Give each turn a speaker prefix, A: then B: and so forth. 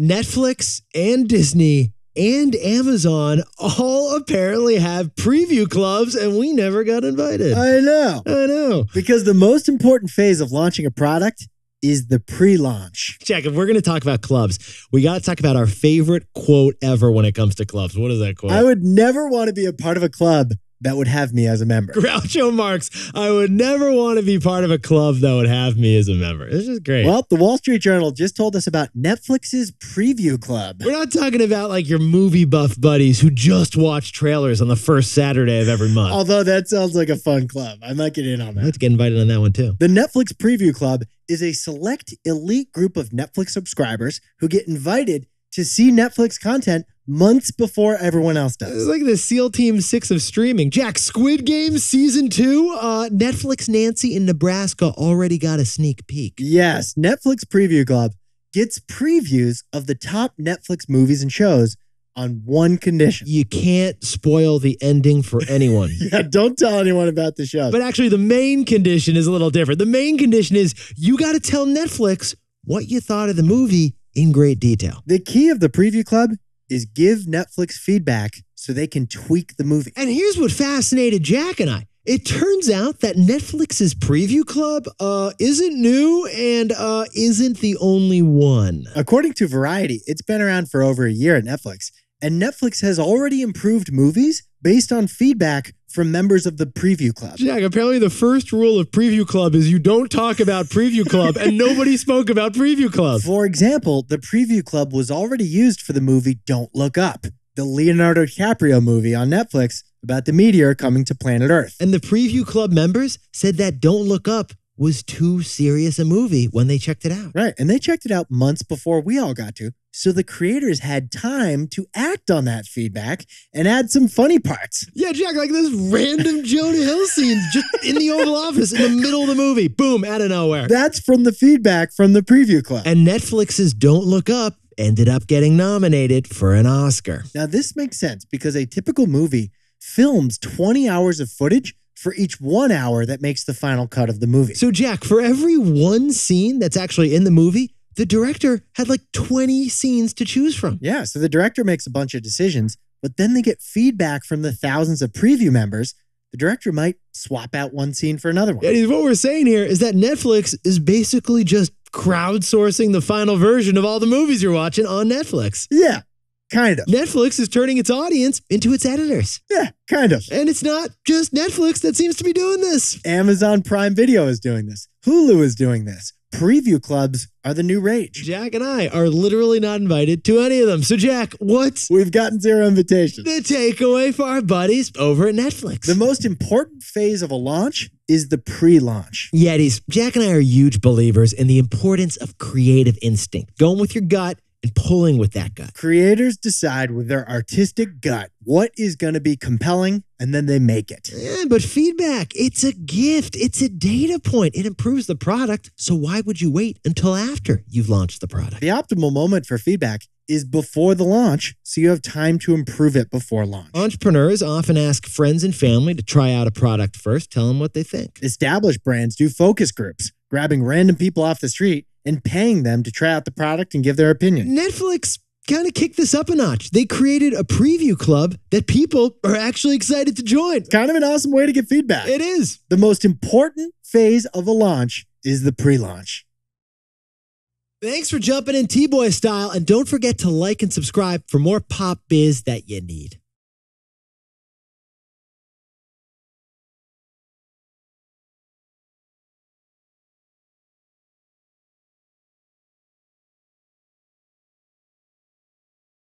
A: Netflix and Disney and Amazon all apparently have preview clubs, and we never got invited.
B: I know.
A: I know.
B: Because the most important phase of launching a product is the pre launch.
A: Jack, if we're going to talk about clubs, we got to talk about our favorite quote ever when it comes to clubs. What is that quote?
B: I would never want to be a part of a club that would have me as a member.
A: Groucho Marx, I would never want to be part of a club that would have me as a member. This is great.
B: Well, the Wall Street Journal just told us about Netflix's preview club.
A: We're not talking about like your movie buff buddies who just watch trailers on the first Saturday of every month.
B: Although that sounds like a fun club. I might get in on that.
A: Let's get invited on that one too.
B: The Netflix Preview Club is a select elite group of Netflix subscribers who get invited to see Netflix content months before everyone else does.
A: It's like the SEAL Team Six of streaming. Jack, Squid Game season two. Uh, Netflix Nancy in Nebraska already got a sneak peek.
B: Yes, Netflix Preview Club gets previews of the top Netflix movies and shows on one condition.
A: You can't spoil the ending for anyone.
B: Yeah, don't tell anyone about the show.
A: But actually, the main condition is a little different. The main condition is you got to tell Netflix what you thought of the movie in great detail.
B: the key of the Preview Club is give Netflix feedback so they can tweak the movie.
A: And here's what fascinated Jack and I. It turns out that Netflix's preview club uh, isn't new and uh, isn't the only one.
B: According to Variety, it's been around for over a year at Netflix, and Netflix has already improved movies based on feedback from members of the Preview Club.
A: Jack, apparently the first rule of Preview Club is you don't talk about Preview Club, and nobody spoke about Preview Club.
B: For example, the Preview Club was already used for the movie Don't Look Up, the Leonardo DiCaprio movie on Netflix about the meteor coming to planet Earth.
A: And the Preview Club members said that Don't Look Up was too serious a movie when they checked it out.
B: Right, and they checked it out months before we all got to, so the creators had time to act on that feedback and add some funny parts.
A: Yeah, Jack, like this random Jonah Hill scene just in the Oval Office in the middle of the movie. Boom, out of nowhere.
B: That's from the feedback from the Preview Club.
A: And Netflix's Don't Look Up ended up getting nominated for an Oscar.
B: Now, this makes sense because a typical movie films 20 hours of footage for each one hour that makes the final cut of the movie.
A: So, Jack, for every one scene that's actually in the movie, the director had like 20 scenes to choose from.
B: yeah, so the director makes a bunch of decisions, but then they get feedback from the thousands of preview members. The director might swap out one scene for another one.
A: And what we're saying here is that Netflix is basically just crowdsourcing the final version of all the movies you're watching on Netflix.
B: Yeah, kind of.
A: Netflix is turning its audience into its editors.
B: Yeah, kind of.
A: And it's not just Netflix that seems to be doing this.
B: Amazon Prime Video is doing this. Hulu is doing this. Preview clubs are the new rage.
A: Jack and I are literally not invited to any of them. So, Jack, what's
B: We've gotten zero invitations.
A: the takeaway for our buddies over at Netflix?
B: The most important phase of a launch is the pre launch.
A: Yetis, Jack and I are huge believers in the importance of creative instinct, going with your gut and pulling with that gut.
B: Creators decide with their artistic gut what is going to be compelling, and then they make it.
A: Yeah, but feedback, it's a gift. It's a data point. It improves the product. So why would you wait until after you've launched the product?
B: The optimal moment for feedback is before the launch, so you have time to improve it before launch.
A: Entrepreneurs often ask friends and family to try out a product first, tell them what they think.
B: Established brands do focus groups, grabbing random people off the street and paying them to try out the product and give their opinion.
A: Netflix kind of kicked this up a notch. They created a preview club that people are actually excited to join.
B: Kind of an awesome way to get feedback.
A: It is.
B: The most important phase of a launch is the pre launch.
A: Thanks for jumping in T Boy style. And don't forget to like and subscribe for more pop biz that you need.